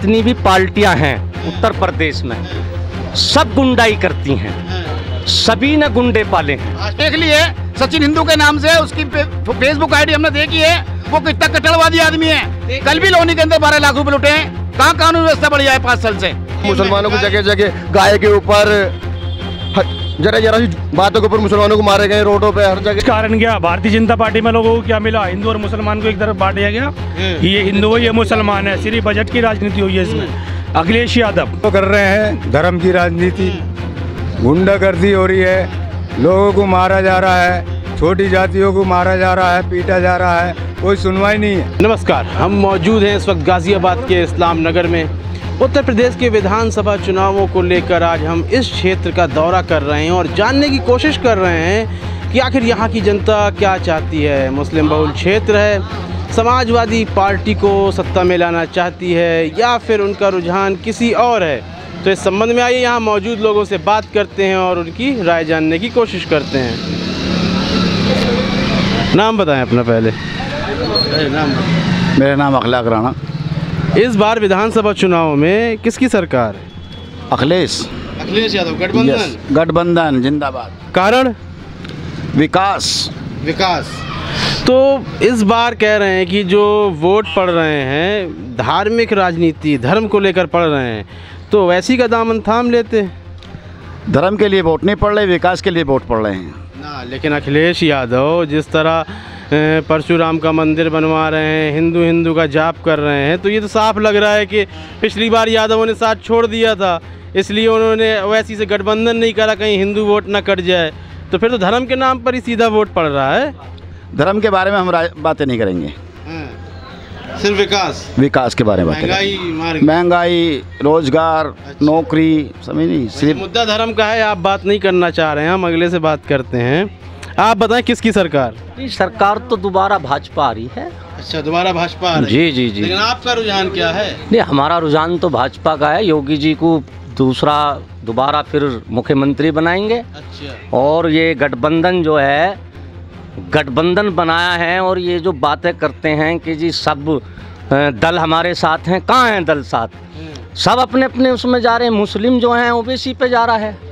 जितनी भी पार्टियाँ हैं उत्तर प्रदेश में सब गुंडाई करती हैं। सभी ने गुंडे पाले हैं। देख लिए सचिन हिंदू के नाम से उसकी फेसबुक आईडी हमने देखी है वो कितना कट्टरवादी आदमी है। कल भी लोनी के अंदर बारह लाख रूपए लुटे हैं। कहाँ कानून व्यवस्था बढ़िया है पाँच साल से? मुसलमानों को जगह जगह गाय के ऊपर जरा जरा सी बातों के ऊपर मुसलमानों को मारे गए रोडों पे हर जगह। कारण क्या भारतीय जनता पार्टी में लोगों को क्या मिला? हिंदू और मुसलमान को एक तरफ़ बांट दिया गया? ये हिंदू है ये मुसलमान है सिर्फ़ बजट की राजनीति हुई है इसमें। अखिलेश यादव। तो कर रहे हैं धर्म की राजनीति। गुंडागर्दी हो रही है। लोगों को मारा जा रहा है छोटी जातियों को मारा जा रहा है पीटा जा रहा है। कोई सुनवाई नहीं है। नमस्कार हम मौजूद हैं इस वक्त गाज़ियाबाद के इस्लाम नगर में। उत्तर प्रदेश के विधानसभा चुनावों को लेकर आज हम इस क्षेत्र का दौरा कर रहे हैं और जानने की कोशिश कर रहे हैं कि आखिर यहाँ की जनता क्या चाहती है। मुस्लिम बहुल क्षेत्र है, समाजवादी पार्टी को सत्ता में लाना चाहती है या फिर उनका रुझान किसी और है? तो इस संबंध में आइए, यहाँ मौजूद लोगों से बात करते हैं और उनकी राय जानने की कोशिश करते हैं। नाम बताएँ अपना पहले। नाम मेरा नाम अखलाक राणा। इस बार विधानसभा चुनाव में किसकी सरकार है? अखिलेश। अखिलेश यादव गठबंधन। गठबंधन जिंदाबाद। कारण? विकास। विकास। तो इस बार कह रहे हैं कि जो वोट पड़ रहे हैं धार्मिक राजनीति धर्म को लेकर पड़ रहे हैं तो वैसी का दामन थाम लेते हैं? धर्म के लिए वोट नहीं पड़ रहे विकास के लिए वोट पड़ रहे हैं। ना लेकिन अखिलेश यादव जिस तरह परशुराम का मंदिर बनवा रहे हैं हिंदू हिंदू का जाप कर रहे हैं। तो ये तो साफ़ लग रहा है कि पिछली बार यादवों ने साथ छोड़ दिया था इसलिए उन्होंने वैसी से गठबंधन नहीं करा कहीं हिंदू वोट ना कट जाए। तो फिर तो धर्म के नाम पर ही सीधा वोट पड़ रहा है। धर्म के बारे में हम बातें नहीं करेंगे। सिर्फ़ विकास। विकास के बारे में बातें करेंगे। महँगाई रोज़गार अच्छा। नौकरी समझ नहीं सिर्फ़ मुद्दा धर्म का है आप बात नहीं करना चाह रहे हैं हम अगले से बात करते हैं। आप बताएँ किसकी सरकार? सरकार तो दोबारा भाजपा आ रही है। अच्छा दोबारा भाजपा जी जी जी। लेकिन आपका रुझान क्या है? नहीं हमारा रुझान तो भाजपा का है। योगी जी को दूसरा दोबारा फिर मुख्यमंत्री बनाएँगे। अच्छा। और ये गठबंधन जो है गठबंधन बनाया है और ये जो बातें करते हैं कि जी सब दल हमारे साथ हैं। कहाँ हैं दल साथ? सब अपने अपने उसमें जा रहे हैं। मुस्लिम जो हैं ओबीसी पे जा रहा है।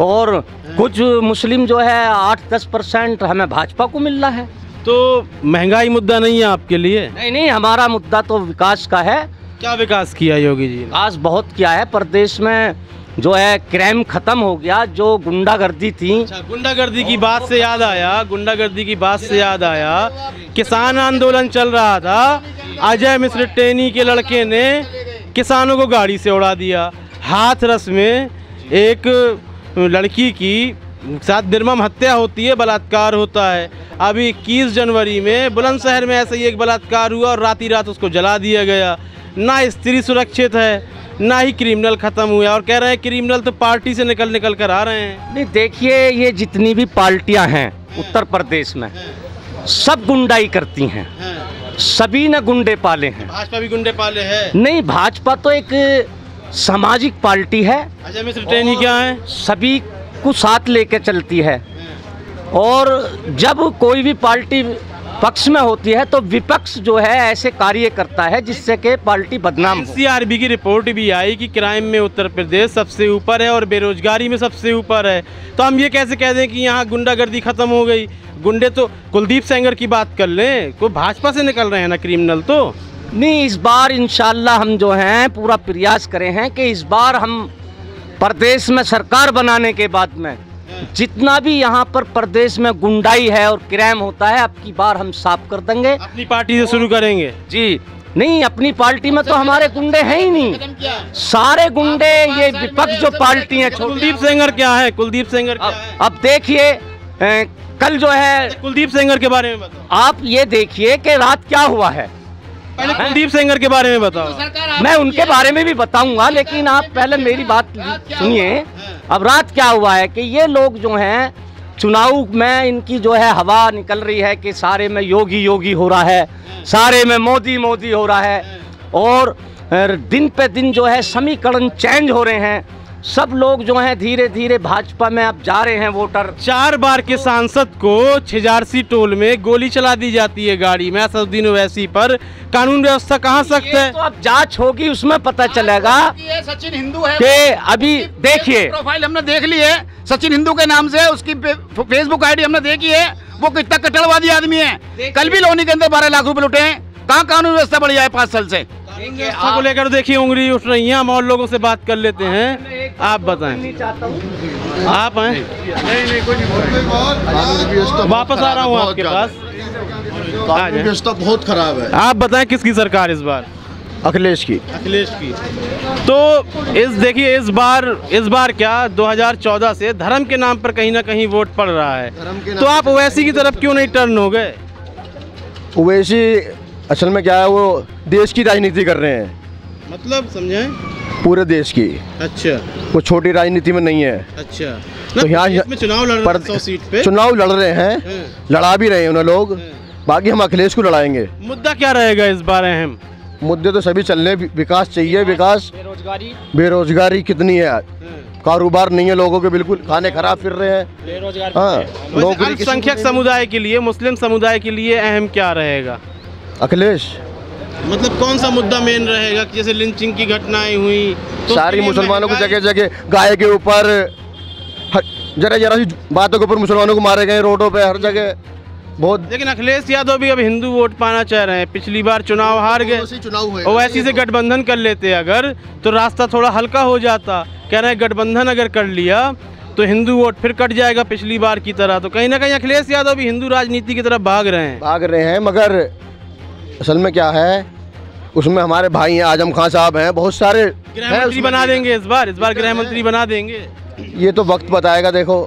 और कुछ मुस्लिम जो है आठ दस परसेंट हमें भाजपा को मिल रहा है। तो महँगाई मुद्दा नहीं है आपके लिए? नहीं नहीं हमारा मुद्दा तो विकास का है। क्या विकास किया योगी जी विकास बहुत किया है प्रदेश में जो है क्राइम खत्म हो गया जो गुंडागर्दी थी। अच्छा गुंडागर्दी की बात से याद आया गुंडागर्दी की बात से याद आया। किसान आंदोलन चल रहा था। अजय मिश्र टेनी के लड़के ने किसानों को गाड़ी से उड़ा दिया। हाथरस में एक लड़की की साथ निर्मम हत्या होती है बलात्कार होता है। अभी इक्कीस जनवरी में बुलंदशहर में ऐसे ही एक बलात्कार हुआ और रात ही रात उसको जला दिया गया। ना स्त्री सुरक्षित है ना ही क्रिमिनल खत्म हुआ और कह रहे हैं क्रिमिनल तो पार्टी से निकल निकल कर आ रहे हैं। नहीं देखिए ये जितनी भी पार्टियाँ हैं उत्तर प्रदेश में सब गुंडाई करती हैं। सभी ने गुंडे पाले हैं। भाजपा भी गुंडे पाले है। नहीं भाजपा तो एक सामाजिक पार्टी है। अजय मिश्र टेनी क्या है? सभी को साथ लेके चलती है। और जब कोई भी पार्टी पक्ष में होती है तो विपक्ष जो है ऐसे कार्य करता है जिससे कि पार्टी बदनाम हो। सीआरबी की रिपोर्ट भी आई कि क्राइम में उत्तर प्रदेश सबसे ऊपर है और बेरोजगारी में सबसे ऊपर है। तो हम ये कैसे कह दें कि यहाँ गुंडागर्दी खत्म हो गई? गुंडे तो कुलदीप सेंगर की बात कर लें कोई भाजपा से निकल रहे हैं ना क्रिमिनल तो? नहीं इस बार इंशाल्लाह हम जो हैं पूरा प्रयास करें हैं कि इस बार हम प्रदेश में सरकार बनाने के बाद में जितना भी यहाँ पर प्रदेश में गुंडाई है और क्राइम होता है अब की बार हम साफ़ कर देंगे। अपनी पार्टी से शुरू करेंगे। जी नहीं अपनी पार्टी में तो हमारे गुंडे हैं ही नहीं। सारे गुंडे ये विपक्ष जो पार्टी है कुलदीप सेंगर क्या है? कुलदीप सेंगर अब, अब देखिए कल जो है कुलदीप सेंगर के बारे में आप ये देखिए कि रात क्या हुआ है। पहले कुलदीप सेंगर के बारे में बताओ। मैं उनके बारे में भी बताऊँगा लेकिन आप पहले मेरी बात सुनिए। अब रात क्या हुआ है कि ये लोग जो हैं चुनाव में इनकी जो है हवा निकल रही है कि सारे में योगी योगी हो रहा है सारे में मोदी मोदी हो रहा है और दिन पे दिन जो है समीकरण चेंज हो रहे हैं। सब लोग जो हैं धीरे धीरे भाजपा में अब जा रहे हैं वोटर। चार बार के सांसद को छिजारसी टोल में गोली चला दी जाती है गाड़ी में असदुद्दीन ओवैसी पर। कानून व्यवस्था कहाँ सख्त है? तो अब जाँच होगी उसमें पता चलेगा सचिन हिंदू है। कि अभी देखिए। प्रोफ़ाइल हमने देख ली है सचिन हिंदू के नाम से उसकी फेसबुक आईडी हमने देखी है वो कितना कट्टरवादी आदमी है। कल भी लोनी के अंदर बारह लाख रूपए लुटे हैं। कहाँ कानून व्यवस्था बढ़िया है पाँच साल से? व्यवस्था को लेकर देखिए उंगली उठ रही है हम और लोगों से बात कर लेते हैं आप बताएँ। आप हैं? वापस आ रहा हूँ आपके पास। व्यवस्था बहुत खराब है। आप बताएँ किसकी सरकार इस बार? अखिलेश की। अखिलेश की। तो इस देखिए इस बार इस बार क्या 2014 से धर्म के नाम पर कहीं ना कहीं वोट पड़ रहा है। तो आप ओवैसी की तरफ़ क्यों नहीं टर्न हो गए? ओवैसी असल में क्या है वो देश की राजनीति कर रहे हैं। मतलब समझाएँ? पूरे देश की। अच्छा। वो छोटी राजनीति में नहीं है। अच्छा। तो यहाँ चुनाव लड़ पर- रहे सीट पे। चुनाव लड़ रहे हैं हाँ। लड़ा भी रहे हैं उन्हें लोग। बाकी हम अखिलेश को लड़ाएँगे। मुद्दा क्या रहेगा इस बार अहम मुद्दे तो सभी चल रहे हैं। विकास चाहिए विकास। बेरोजगारी। बेरोजगारी कितनी है? आज कारोबार नहीं है लोगों के बिल्कुल खाने खराब फिर रहे हैं। बेरोजगार हाँ अल्पसंख्यक समुदाय के लिए मुस्लिम समुदाय के लिए अहम क्या रहेगा? अखिलेश मतलब कौन सा मुद्दा मेन रहेगा कि जैसे लिंचिंग की घटनाएँ हुई? तो सारी मुसलमानों को जगह जगह गाय के ऊपर जरा जरा सी बातों के ऊपर मुसलमानों को मारे गए रोडों पे हर जगह बहुत लेकिन अखिलेश यादव भी अब हिंदू वोट पाना चाह रहे हैं। पिछली बार चुनाव हार गए। चुनाव हुए ओवैसी से गठबंधन कर लेते अगर तो रास्ता थोड़ा हल्का हो जाता। कह रहे हैं गठबंधन अगर कर लिया तो हिंदू वोट फिर कट जाएगा पिछली बार की तरह। तो कहीं ना कहीं अखिलेश यादव भी हिंदू राजनीति की तरफ़ भाग रहे हैं। भाग रहे हैं मगर असल में क्या है उसमें हमारे भाई हैं आज़म खान साहब हैं बहुत सारे गृह मंत्री बना देंगे इस बार इस बार गृह मंत्री बना देंगे। ये तो वक्त बताएगा देखो।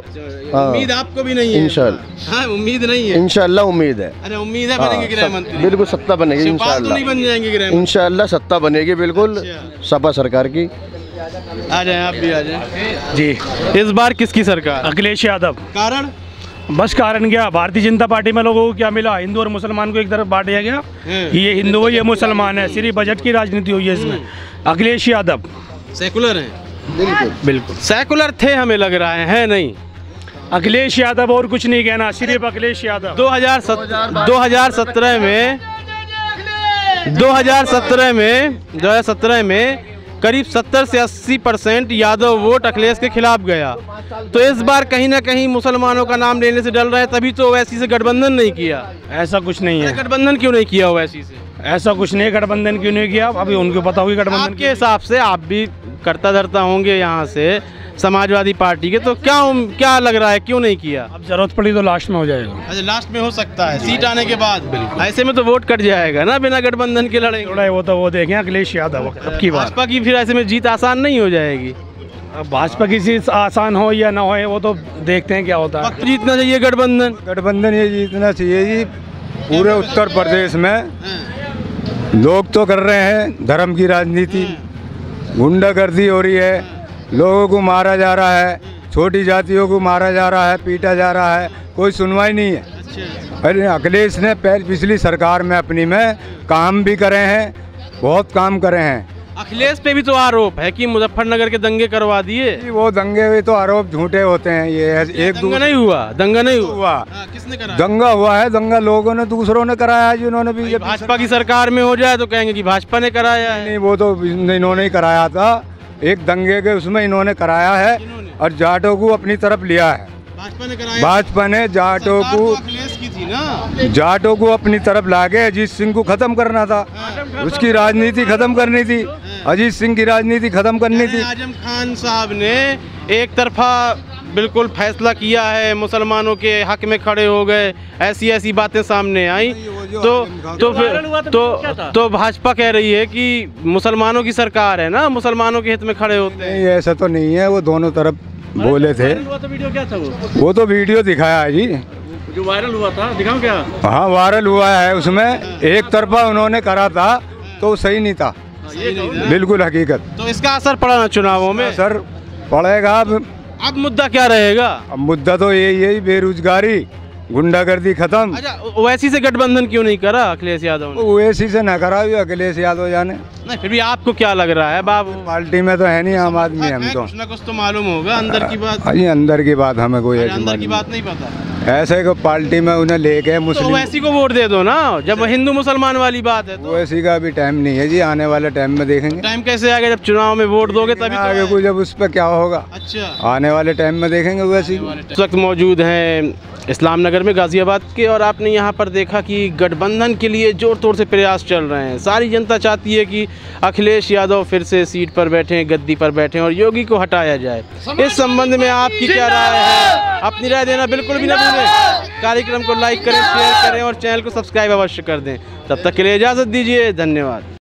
हाँ। उम्मीद आपको भी नहीं है। इंशाल्लाह। हाँ उम्मीद नहीं है। इंशाल्लाह उम्मीद है। अरे उम्मीद है हाँ, बनेंगे गृह मंत्री बिल्कुल सत्ता बनेगी तो इंशाल्लाह। नहीं बन जाएँगे इंशाल्लाह सत्ता बनेगी बिल्कुल अच्छा। सपा सरकार की। आ जाए आप भी आ जाए। जी। इस बार किसकी सरकार? अखिलेश यादव। कारण? बस कारण क्या? भारतीय जनता पार्टी में लोगों को क्या मिला? हिंदू और मुसलमान को एक तरफ़ बांट दिया गया। हम्म। ये हिंदू है ये मुसलमान है सिर्फ़ बजट की राजनीति हुई है इसमें। अखिलेश यादव। सेकुलर है। बिल्कुल। बिल्कुल। सेकुलर थे हमें लग रहा है है नहीं? अखिलेश यादव और कुछ नहीं कहना सिर्फ़ अखिलेश यादव। 2017 2017 में 2017 में 2017 में करीब 70 से 80 परसेंट यादव वोट अखिलेश के खिलाफ गया। तो इस बार कहीं ना कहीं मुसलमानों का नाम लेने से डर रहे है तभी तो ओवैसी से गठबंधन नहीं किया। ऐसा कुछ नहीं है। गठबंधन क्यों नहीं किया ओवैसी से? ऐसा कुछ नहीं गठबंधन क्यों नहीं किया? अभी उनको पता होगी गठबंधन के हिसाब से आप भी करता धरता होंगे यहाँ से। समाजवादी पार्टी के तो क्या क्या लग रहा है क्यों नहीं किया? अब ज़रूरत पड़ी तो लास्ट में हो जाएगा। अच्छा लास्ट में हो सकता है सीट आने के बाद। ऐसे में तो वोट कट जाएगा ना बिना गठबंधन के लड़ेंगे। थोड़ा वो तो वो देखें अखिलेश यादव अब की भाजपा की फिर ऐसे में जीत आसान नहीं हो जाएगी। अब भाजपा की चीज़ आसान हो या ना हो वो तो देखते हैं क्या होता है। जीतना चाहिए गठबंधन। गठबंधन ये जीतना चाहिए जी पूरे उत्तर प्रदेश में। लोग तो कर रहे हैं धर्म की राजनीति। गुंडागर्दी हो रही है। लोगों को मारा जा रहा है छोटी जातियों को मारा जा रहा है पीटा जा रहा है कोई सुनवाई नहीं है। अरे अखिलेश ने पहले पिछली सरकार में अपनी में काम भी करे हैं बहुत काम करे हैं। अखिलेश पे भी तो आरोप है कि मुजफ्फरनगर के दंगे करवा दिए। वो दंगे भी तो आरोप झूठे होते हैं ये एक दंगा नहीं हुआ दंगा नहीं हुआ। हुआ। हाँ, किसने करा? दंगा हुआ है दंगा लोगों ने दूसरों ने कराया जिन्होंने बीजेपी भाजपा की सरकार में हो जाए तो कहेंगे कि भाजपा ने कराया है। नहीं वो तो इन्होंने ही कराया था। एक दंगे के उसमें इन्होंने कराया है और जाटों को अपनी तरफ़ लिया है। भाजपा ने जाटो को जाटों को अपनी तरफ़ लाके अजीत सिंह को खत्म करना था। उसकी राजनीति खत्म करनी थी। अजीत सिंह की राजनीति खत्म करनी थी। आज़म खान साहब ने एक तरफा बिल्कुल फैसला किया है मुसलमानों के हक में खड़े हो गए ऐसी ऐसी बातें सामने आई। तो तो फिर तो तो भाजपा कह रही है कि मुसलमानों की सरकार है ना मुसलमानों के हित में खड़े होते हैं। ऐसा तो नहीं है वो दोनों तरफ़ बोले थे। तो वीडियो क्या था वो? तो वीडियो दिखाया है जी। जो वायरल हुआ था दिखाओ क्या? हाँ वायरल हुआ है उसमें एक तरफा उन्होंने करा था तो सही नहीं था। बिल्कुल हकीकत। तो इसका असर पड़ा ना चुनावों में? सर पड़ेगा अब मुद्दा क्या रहेगा? अब मुद्दा तो यही है बेरोजगारी गुंडागर्दी खत्म। अच्छा ओवैसी से गठबंधन क्यों नहीं करा अखिलेश यादव ने? ओवैसी से न करा भी अखिलेश यादव जाने। नहीं फिर भी आपको क्या लग रहा है बाबू? पार्टी में तो है नहीं आम आदमी हम तो। कुछ ना कुछ तो मालूम होगा अंदर की बात। हाँ अंदर की बात हमें कोई अंदर की बात नहीं पता। ऐसे को पार्टी में उन्हें ले गए मुस्लिम ओवैसी को वोट दे दो ना जब हिंदू मुसलमान वाली बात है तो। ऐसी का अभी टाइम नहीं है जी आने वाले टाइम में देखेंगे। टाइम कैसे आएगा जब चुनाव में वोट दोगे तभी तो आगे को जब उस पर क्या होगा? अच्छा। आने वाले टाइम में देखेंगे वैसी। इस वक्त मौजूद हैं इस्लाम नगर में गाज़ियाबाद के और आपने यहाँ पर देखा कि गठबंधन के लिए ज़ोर तोड़ से प्रयास चल रहे हैं। सारी जनता चाहती है कि अखिलेश यादव फिर से सीट पर बैठें गद्दी पर बैठें और योगी को हटाया जाए। इस संबंध में आपकी क्या राय है? अपनी राय देना बिल्कुल भी ना भूलें। कार्यक्रम को लाइक करें शेयर करें और चैनल को सब्सक्राइब अवश्य कर दें। तब तक के लिए इजाज़त दीजिए। धन्यवाद।